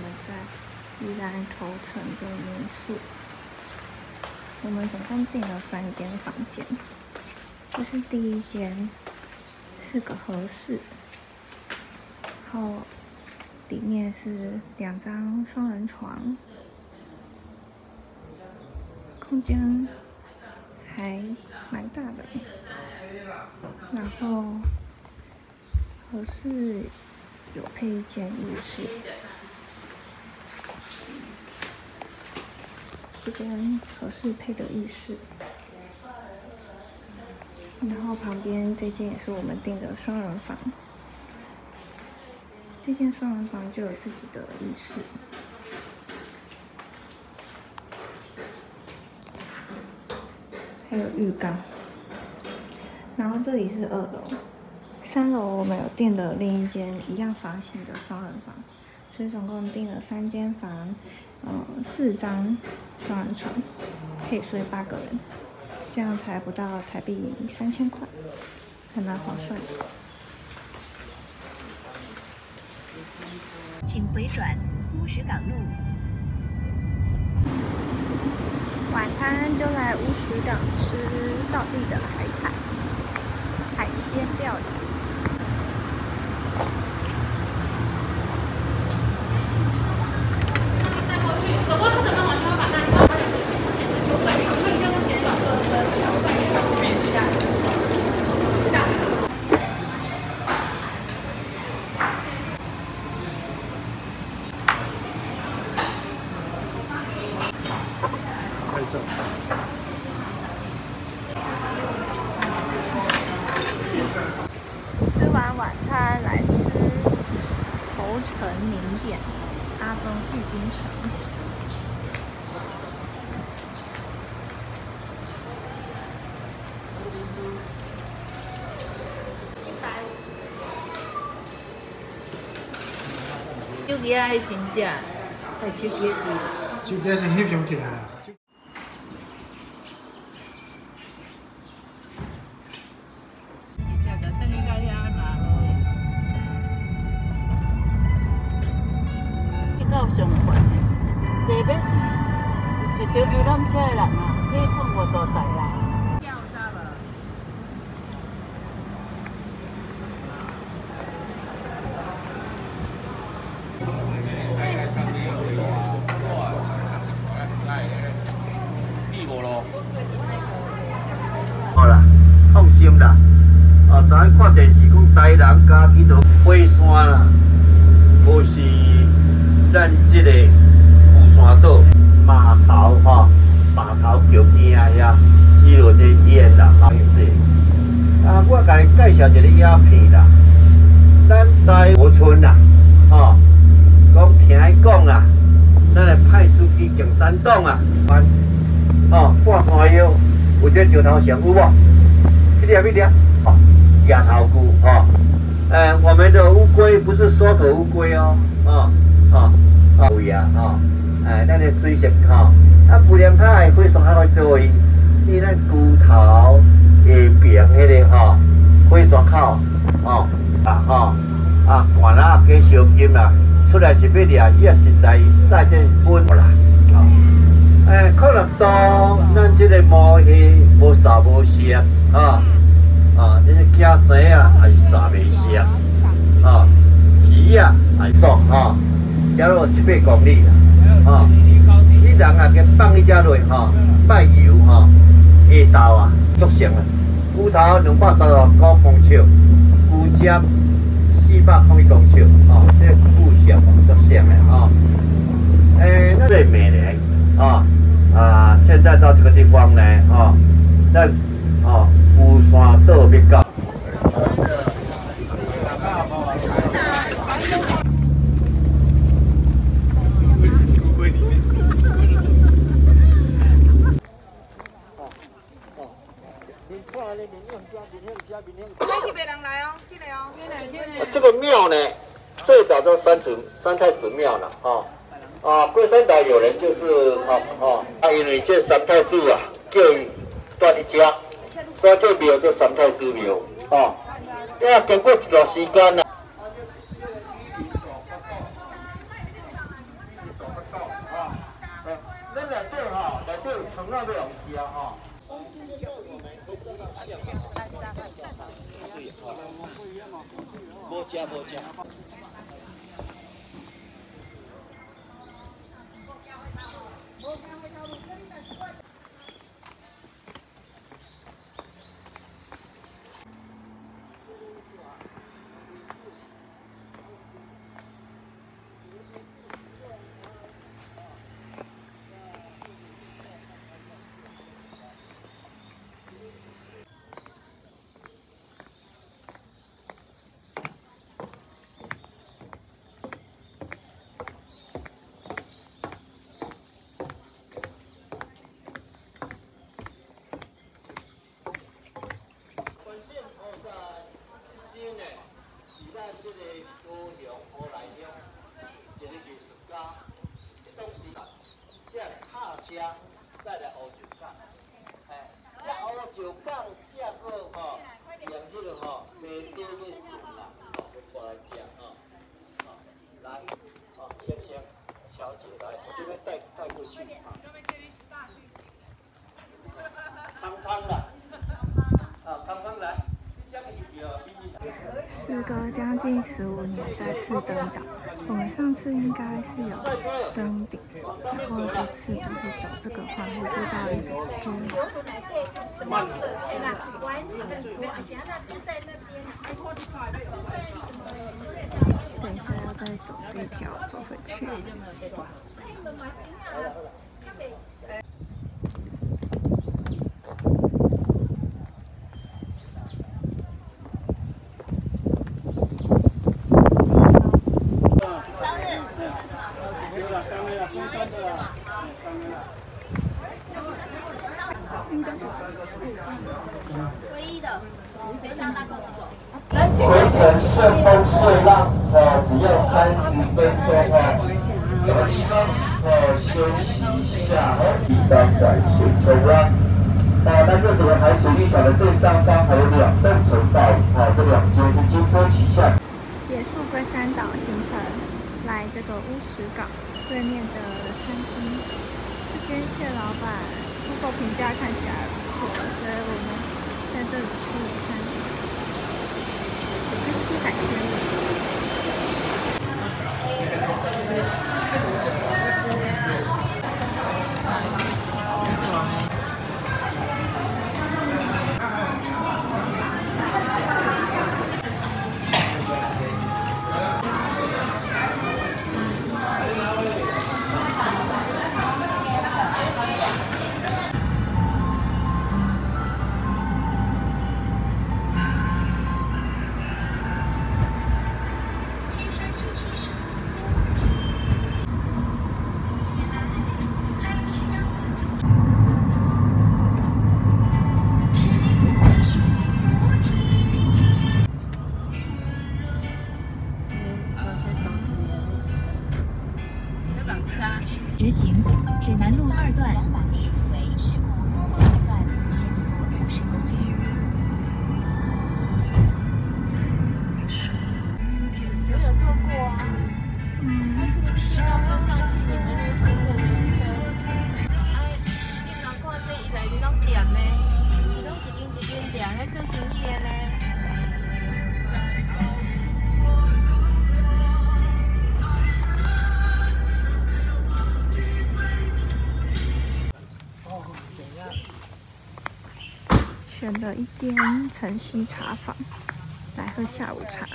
我们在宜兰头城的民宿，我们总共订了三间房间，这是第一间，是个合适，然后里面是两张双人床，空间还蛮大的，然后合适。有配一间浴室，这间合适配的浴室，然后旁边这间也是我们订的双人房，这间双人房就有自己的浴室，还有浴缸，然后这里是二楼。三楼我们有订的另一间一样房型的双人房，所以总共订了三间房，嗯，四张双人床，可以睡八个人，这样才不到台币三千块，还蛮划算的。请回转乌石港路。晚餐就来乌石港吃道地的海产，海鲜料理。吃完晚餐来吃头城名店阿中玉冰城。手机啊，新只，哎，手机是，手机是翕相起来到上环，坐要一条游览车的人啊，去看我大啦。好啦，放心啦。啊，昨看电视讲台南加几座火山啦，无是咱即个富山岛码头吼，马头桥边啊遐，伊有这烟啦，好是。啊，我甲你介绍一个鸦片啦，咱在河村啦，吼，讲听伊讲啦，咱的派出去景山洞啊，翻，哦，半山腰。有只石头像有无？一点一点，哦，鸭头菇，哦，呃，我们的乌龟不是缩头乌龟哦，哦，哦，哦呀，哦，哎，那个水色吼，啊，不然它会非常好做伊，伊那骨头下边迄个吼，非常好，哦，啊，吼，啊，管啦，加小金啦，出来是要掠，伊也实在在这分啦，啊。诶，可能到咱这个毛衣无啥无食，啊啊，这是鸡仔啊，还是杀未食，啊，鱼啊，还爽哈，加入一百公里啦，哦，你人啊，给放一只落吼，拜油吼，下豆啊，足成啊，骨头两百三十九公尺，骨尖四百公一公尺，哦，这这个庙呢，最早叫三子三太子庙了啊啊，龟山岛有人就是啊啊，因为这三太子啊，叫段义嘉，所以这庙叫三太子庙啊。要，经过一段时间了。啊，那来对哈，来对，从那边往家哈。无食无食。观世音菩萨一生呢，是咱这个高雄乌来乡一个艺术家，这当时这踏车再来乌石港，哎，这乌石港这个吼，用迄个吼卖钓个船啦，吼，过来食吼，好，来，好，先生，小姐来，我这边带带过去啊。康康啦，啊，康康来，时隔将近十五年再次登岛，我们上次应该是有登顶，然后这次就是走这个环湖步道一整圈。等一下要再走这条走回去。唯一的，回程顺风顺浪，呃，只要三十分钟哦。找个地方呃休息一下哦。一般海水冲浪。啊，那这整个海水浴场的正上方还有两栋城堡，啊，这两间是金车旗下。结束龟山岛行程，来这个乌石港对面的餐厅。这间蟹老板 Google 评价看起来不错，所以我们在这里吃午餐。我是吃海鲜。南路二段为事故多路路段，限速五十公里。我有坐过啊，它是不是要升上去你们那个新的轮车？哎，你若看这一来你拢点呢，伊拢一间一间店咧做生意的呢。了一间晨曦茶坊来喝下午茶。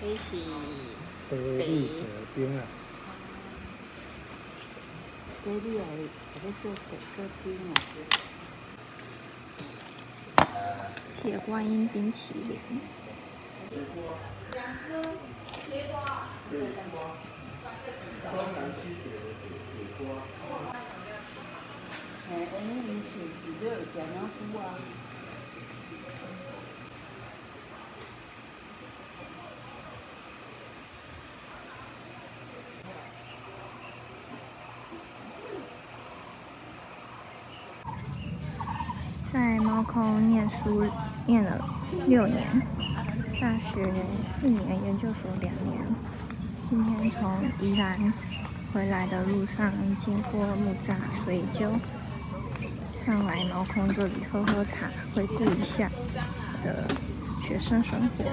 迄是得力者兵啊，第你来会要做第个冰啊。铁观音冰淇淋。嘿，安尼伊是饲了食两久啊。在猫空念书念了六年，大学四年，研究所两年。今天从宜兰回来的路上，经过木栅，所以就上来毛空这里喝喝茶，回顾一下我的学生生活。